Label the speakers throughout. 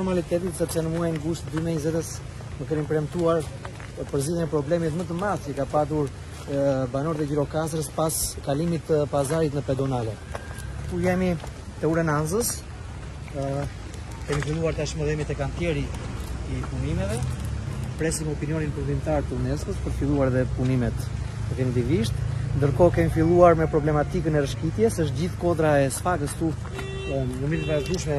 Speaker 1: normalitetit sepse në muajin gusht 2020-s më keni premtuar për zgjidhjen e problemit më të madh që kanë patur banorët e Gjirokastrës pas kalimit të pazarit në pedonale. Këtu jemi te Ura e Nanxës, ë kemi filluar tashmë dhe jemi te kantieri i punimeve. Presim opinionin përfundimtar të UNESCO-s për filluar dhe punimet definitivisht. Ndërkohë kemi filluar me problematikën e rëshkitjes, është gjithë kodra e Cfakës këtu në mënyrë të
Speaker 2: vazhdueshme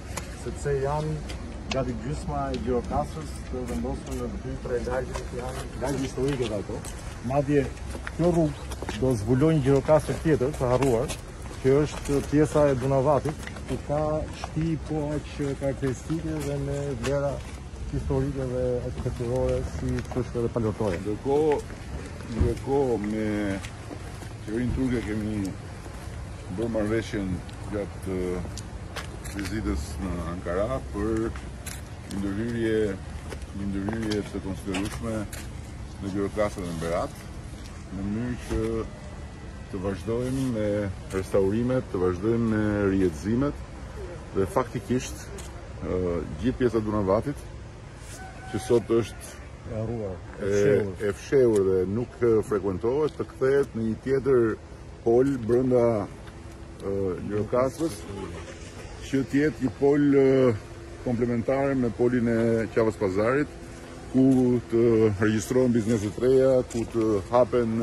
Speaker 2: sepse janë gati gjysma e Gjirokastrës të vendosur në dy tre lagje që janë lagje historike dhe ato. Madje, kjo rrugë do zbulojë një Gjirokastër tjetër të harruar, që është pjesa e Dunavatit, ku ka shtëpi po aq karakteristike dhe me vlera historike dhe arkitekturore siç është dhe Palortoja.
Speaker 3: Ndërkohë, ndërkohë me qeverinë turke kemi bërë marrëveshjen gjatë vizitës në Ankara për një ndërhyrje një ndërhyrje të konsiderueshme në Gjirokastër e Berat në mënyrë që të vazhdojmë me restaurimet, të vazhdojmë me rijetëzimet dhe faktikisht gjithë pjesa e Dunavatit që sot është e fshehur dhe nuk frekuentohet të kthehet në një tjetër Pol brenda Gjirokastrës që të jetë një pol komplementar me polin e Qafës së Pazarit ku të regjistrohen biznese të reja, ku të hapen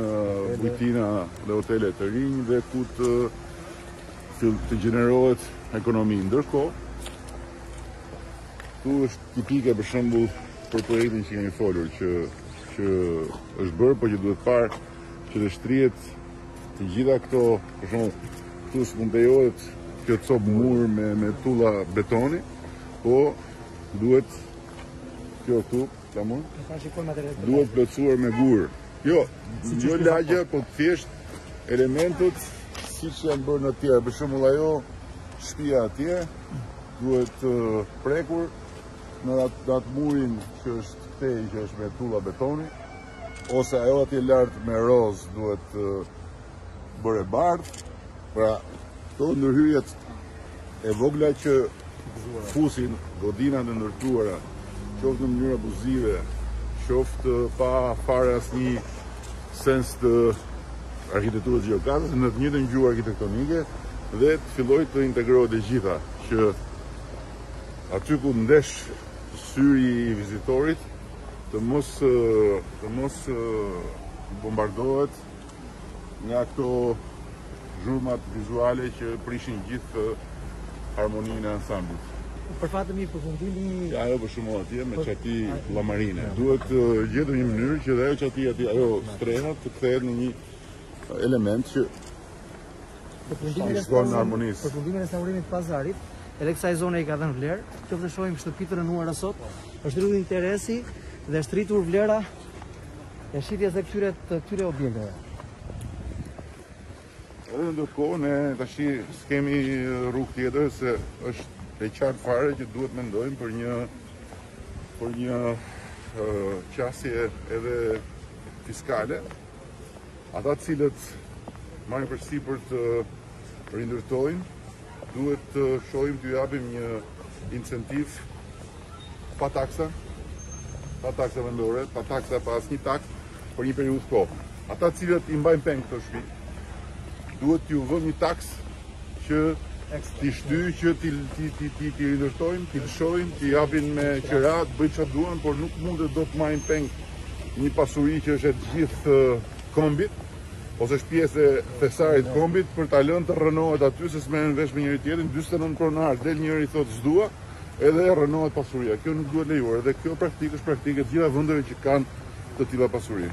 Speaker 3: bujtina dhe hotele të rinj dhe ku të të, të gjenerohet ekonomi. Ndërkohë, këtu është tipike për shembull për projektin që kemi folur që që është bërë, por që duhet parë Që të shtrihet të gjitha këto, për shembull, këtu s'mund të lejohet kjo copë mur me, me tulla betoni, po duhet kjo këtu, ta mund, duhet plotësuar me gurë. Jo, jo lagja, po të thjesht elementët siç janë bërë në të tjera, për shembull ajo shpia atje, duhet prekur në atë murin që është këtej që është me tulla betoni, Ose ajo atje lart me rozë duhet bërë e bardhë. Pra, këto ndërhyrjet e vogla që fusin godinat e ndërtuara, qoftë në mënyrë abuzive, qoftë pa fare asnjë sens të arkitekturës gjirokastrite në të njëjtën gjuhë arkitektonike dhe të fillojë të integrohet e gjitha që aty ku ndesh syri i vizitorit të mos të mos bombardohet nga këto zhurmat vizuale që prishin gjithë harmoninë e ansamblit.
Speaker 1: Për fat të mirë përfundimi...
Speaker 3: Ja, ajo për shembull atje me çati llamarine. Duhet të gjejmë një mënyrë që dhe ajo çati atje, ajo streha të kthehet në një element që përfundimin e harmonisë.
Speaker 1: Përfundimi i restaurimit të pazarit, edhe kësaj zone i ka dhënë vlerë. Qoftë të shohim shtëpi të rënuara sot, është rritur interesi dhe është rritur vlera e shitjes së këtyre të këtyre objekteve.
Speaker 3: Edhe ndërkohë ne tashi s'kemi rrugë tjetër se është e qartë fare që duhet mendojmë për një për një qasje edhe fiskale Ata të cilët marrin përsipër të rindërtojnë, duhet të shohim t'ju japim një incentiv pa taksa, pa taksa vendore, pa taksa pa asnjë taksë për një periudhë kohë. Ata të cilët i mbajnë peng këto shtëpi, duhet t'ju vëmë një taksë që t'i shtyjë që t'i rindërtojnë, t'i lëshojnë, t'i japin me qera, të bëjnë çfarë duan, por nuk mundet dot të marrin peng një pasuri që është e të gjithë kombit, ose është pjesë e thesarit kombit, për ta lënë të rrënohet aty, se s'merren vesh me njëri-tjetrin, 49 pronarë, del njëri thotë s'dua, edhe rrënohet pasuria. Kjo nuk duhet lejuar, edhe kjo praktikë është praktikë e të gjitha vendeve që kanë të tilla pasuri.